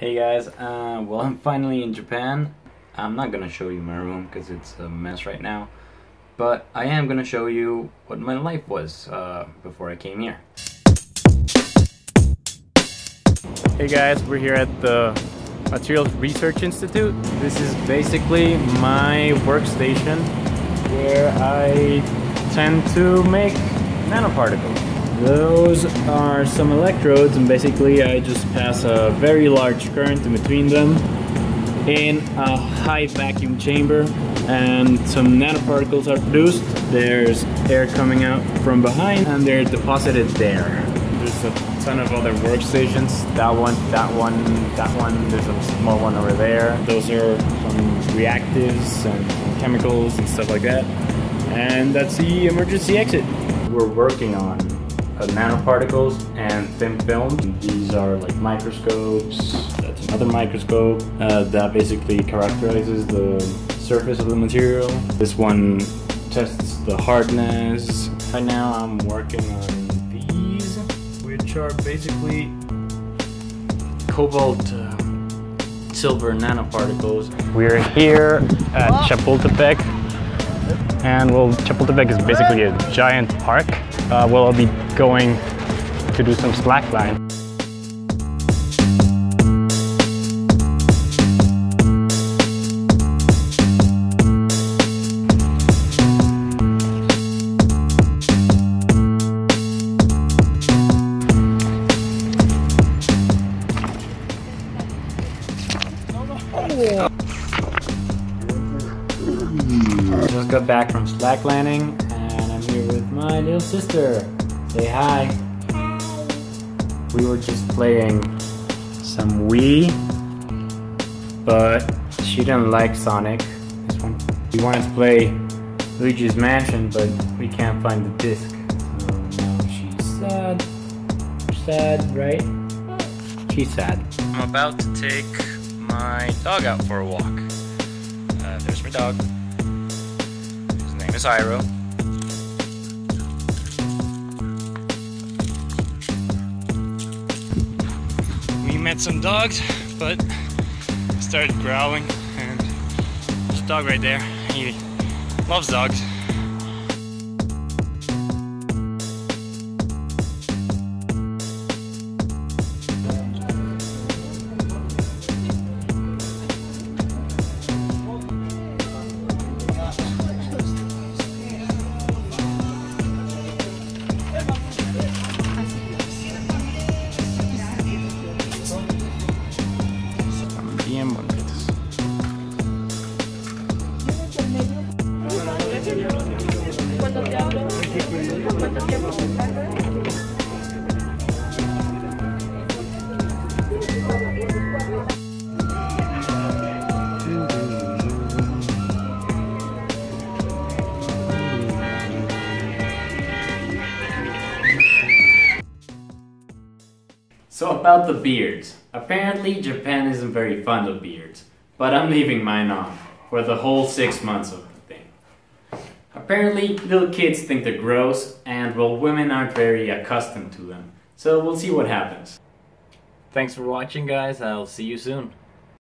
Hey guys, uh, well I'm finally in Japan. I'm not gonna show you my room because it's a mess right now, but I am gonna show you what my life was uh, before I came here. Hey guys, we're here at the Materials Research Institute. This is basically my workstation where I tend to make nanoparticles. Those are some electrodes and basically I just pass a very large current in between them in a high vacuum chamber and some nanoparticles are produced. There's air coming out from behind and they're deposited there. There's a ton of other workstations. That one, that one, that one. There's a small one over there. Those are some reactives and chemicals and stuff like that. And that's the emergency exit. We're working on uh, nanoparticles and thin film. These are like microscopes. That's another microscope uh, that basically characterizes the surface of the material. This one tests the hardness. Right now I'm working on these, which are basically cobalt uh, silver nanoparticles. We're here at Chapultepec and well, Chapultepec is basically a giant park. Uh, we'll be going to do some slackline. Just got back from slacklining and I'm here with my little sister. Say hi. Hi. We were just playing some Wii, but she didn't like Sonic. This one. We wanted to play Luigi's Mansion, but we can't find the disc. So now she's sad. Sad, right? She's sad. I'm about to take my dog out for a walk. Uh, there's my dog. Is. We met some dogs, but started growling, and a dog right there. He loves dogs. So about the beards. Apparently Japan isn't very fond of beards, but I'm leaving mine on for the whole six months of thing. Apparently little kids think they're gross, and well women aren't very accustomed to them. So we'll see what happens. Thanks for watching guys, I'll see you soon.